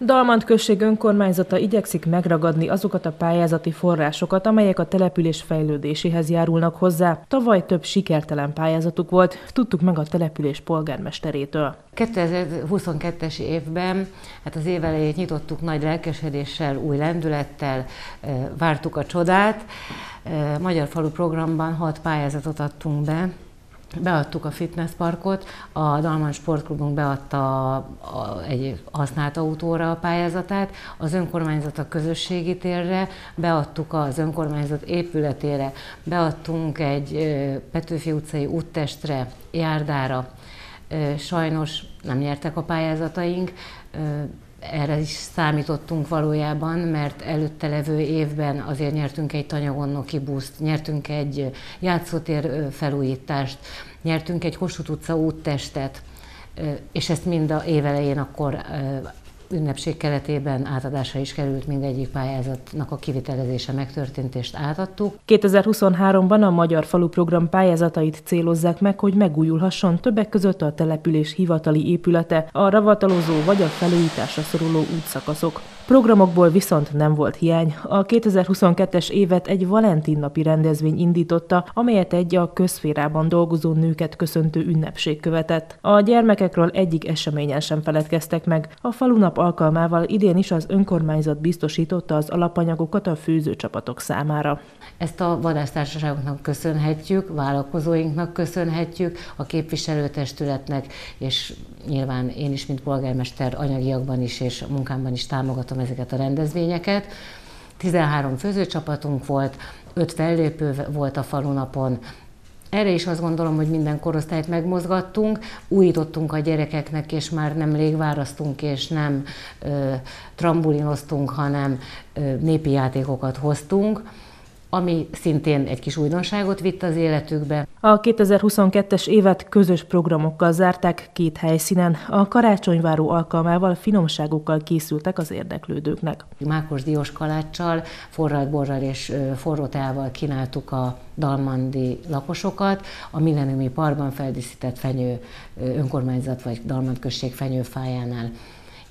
Dalmant község önkormányzata igyekszik megragadni azokat a pályázati forrásokat, amelyek a település fejlődéséhez járulnak hozzá. Tavaly több sikertelen pályázatuk volt, tudtuk meg a település polgármesterétől. 2022-es évben, hát az év elejét nyitottuk nagy lelkesedéssel, új lendülettel, vártuk a csodát. Magyar Falu programban hat pályázatot adtunk be, beadtuk a fitnessparkot, a Dalman Sportklubunk beadta egy használt autóra a pályázatát, az önkormányzat a közösségi térre, beadtuk az önkormányzat épületére, beadtunk egy Petőfi utcai úttestre, járdára. Sajnos nem nyertek a pályázataink, erre is számítottunk valójában, mert előtte levő évben azért nyertünk egy tanyagonnoki buszt, nyertünk egy játszótér felújítást, nyertünk egy Kossuth utca úttestet, és ezt mind a évelején akkor ünnepség keretében átadásra is került mindegyik pályázatnak a kivitelezése megtörtént és átadtuk. 2023-ban a Magyar Falu Program pályázatait célozzák meg, hogy megújulhasson többek között a település hivatali épülete, a ravatalozó vagy a felújításra szoruló útszakaszok. Programokból viszont nem volt hiány. A 2022-es évet egy Valentin napi rendezvény indította, amelyet egy a közférában dolgozó nőket köszöntő ünnepség követett. A gyermekekről egyik eseményen sem feledkeztek meg. A falunap alkalmával idén is az önkormányzat biztosította az alapanyagokat a főzőcsapatok számára. Ezt a vadásztársaságoknak köszönhetjük, vállalkozóinknak köszönhetjük, a képviselőtestületnek, és nyilván én is, mint polgármester anyagiakban is és a munkámban is támogatom ezeket a rendezvényeket. 13 főzőcsapatunk volt, 5 fellépő volt a falunapon, erre is azt gondolom, hogy minden korosztályt megmozgattunk, újítottunk a gyerekeknek, és már nem légvárasztunk, és nem ö, trambulinoztunk, hanem ö, népi játékokat hoztunk ami szintén egy kis újdonságot vitt az életükbe. A 2022-es évet közös programokkal zárták két helyszínen. A karácsonyváró alkalmával finomságokkal készültek az érdeklődőknek. Mákos diós kaláccsal, forralt borral és forró teával kínáltuk a dalmandi lakosokat. A Millenniumi Parkban feldíszített fenyő önkormányzat vagy Dalmand község fenyőfájánál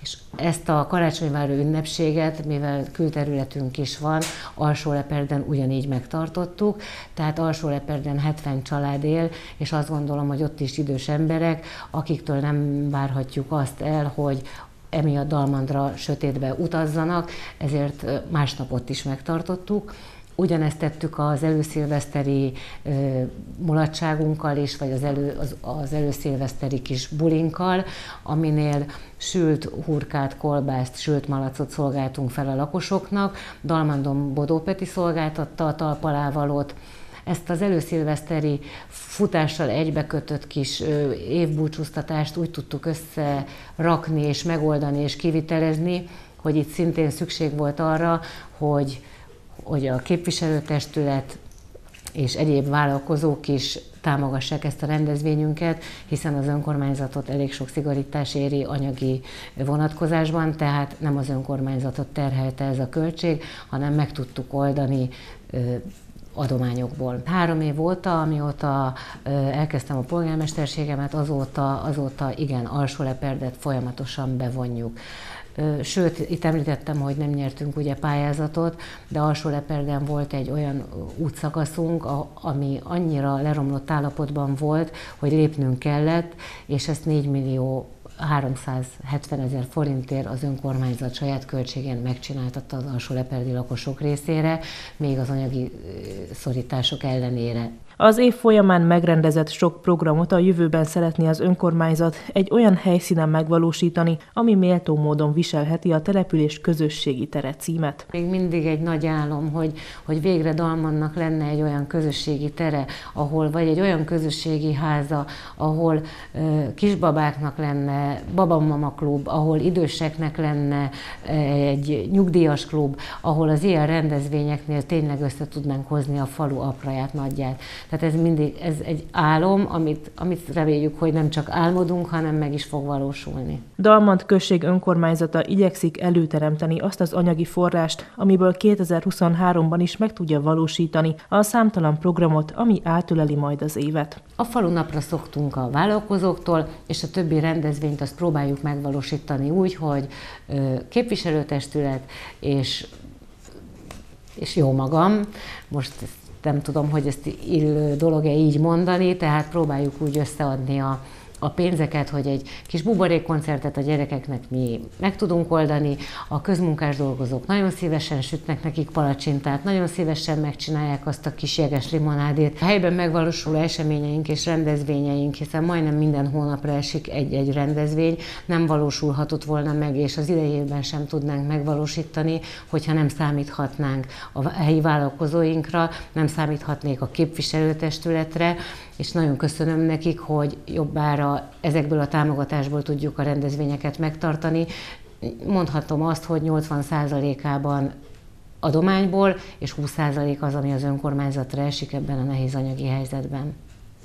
és ezt a karácsonyváró ünnepséget, mivel külterületünk is van, Alsó-Leperden ugyanígy megtartottuk, tehát Alsó-Leperden 70 család él, és azt gondolom, hogy ott is idős emberek, akiktől nem várhatjuk azt el, hogy emiatt Dalmandra sötétbe utazzanak, ezért másnap ott is megtartottuk. Ugyanezt tettük az előszilveszteri ö, mulatságunkkal is, vagy az, elő, az, az előszilveszteri kis bulinkkal, aminél sült hurkát, kolbászt, sült malacot szolgáltunk fel a lakosoknak. Dalmandom Bodó Peti szolgáltatta a talpalávalót, ezt az előszilveszteri futással egybekötött kis évbúcsúztatást úgy tudtuk összerakni és megoldani és kivitelezni, hogy itt szintén szükség volt arra, hogy hogy a képviselőtestület és egyéb vállalkozók is támogassák ezt a rendezvényünket, hiszen az önkormányzatot elég sok szigorítás éri anyagi vonatkozásban, tehát nem az önkormányzatot terhelte ez a költség, hanem meg tudtuk oldani adományokból. Három év óta, amióta elkezdtem a polgármesterségemet, azóta, azóta igen, alsó leperdet folyamatosan bevonjuk. Sőt, itt említettem, hogy nem nyertünk ugye pályázatot, de alsó leperden volt egy olyan útszakaszunk, ami annyira leromlott állapotban volt, hogy lépnünk kellett, és ezt 4 millió 370 ezer forintért az önkormányzat saját költségén megcsináltatta az alsó leperdi lakosok részére, még az anyagi szorítások ellenére. Az év folyamán megrendezett sok programot a jövőben szeretné az önkormányzat egy olyan helyszínen megvalósítani, ami méltó módon viselheti a település közösségi tere címet. Még mindig egy nagy álom, hogy, hogy végre Dalmannak lenne egy olyan közösségi tere, ahol vagy egy olyan közösségi háza, ahol uh, kisbabáknak lenne babamama klub, ahol időseknek lenne egy nyugdíjas klub, ahol az ilyen rendezvényeknél tényleg össze tudnánk hozni a falu apraját, nagyját. Tehát ez mindig ez egy álom, amit, amit reméljük, hogy nem csak álmodunk, hanem meg is fog valósulni. Dalmant község önkormányzata igyekszik előteremteni azt az anyagi forrást, amiből 2023-ban is meg tudja valósítani a számtalan programot, ami átöleli majd az évet. A falunapra szoktunk a vállalkozóktól, és a többi rendezvényt azt próbáljuk megvalósítani úgy, hogy képviselőtestület és, és jó magam, most nem tudom, hogy ezt illő dolog-e így mondani, tehát próbáljuk úgy összeadni a, a pénzeket, hogy egy kis buborékkoncertet a gyerekeknek mi meg tudunk oldani. A közmunkás dolgozók nagyon szívesen sütnek nekik palacsintát, nagyon szívesen megcsinálják azt a kis jeges limonádét. A helyben megvalósuló eseményeink és rendezvényeink, hiszen majdnem minden hónapra esik egy-egy rendezvény, nem valósulhatott volna meg, és az idejében sem tudnánk megvalósítani, hogyha nem számíthatnánk a helyi vállalkozóinkra, nem számíthatnék a képviselőtestületre, és nagyon köszönöm nekik, hogy jobbára ezekből a támogatásból tudjuk a rendezvényeket megtartani. Mondhatom azt, hogy 80%-ában adományból, és 20% az, ami az önkormányzatra esik ebben a nehéz anyagi helyzetben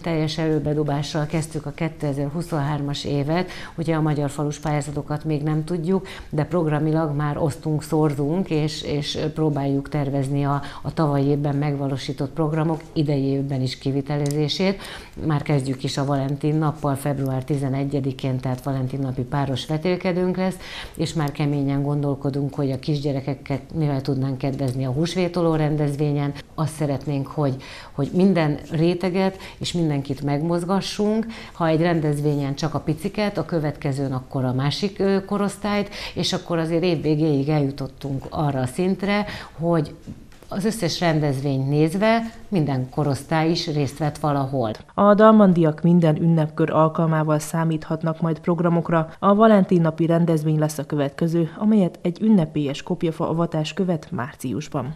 teljes erőbedobással kezdtük a 2023-as évet. Ugye a magyar falus pályázatokat még nem tudjuk, de programilag már osztunk, szorzunk, és, és próbáljuk tervezni a, a tavalyi évben megvalósított programok idei évben is kivitelezését. Már kezdjük is a Valentin nappal, február 11-én, tehát Valentin napi páros vetélkedőnk lesz, és már keményen gondolkodunk, hogy a kisgyerekeket mivel tudnánk kedvezni a húsvétoló rendezvényen. Azt szeretnénk, hogy, hogy minden réteget és minden mindenkit megmozgassunk, ha egy rendezvényen csak a piciket, a következőn akkor a másik korosztályt, és akkor azért évvégéig eljutottunk arra a szintre, hogy az összes rendezvényt nézve minden korosztály is részt vett valahol. A dalmandiak minden ünnepkör alkalmával számíthatnak majd programokra. A Valentin napi rendezvény lesz a következő, amelyet egy ünnepélyes kopjafa avatás követ márciusban.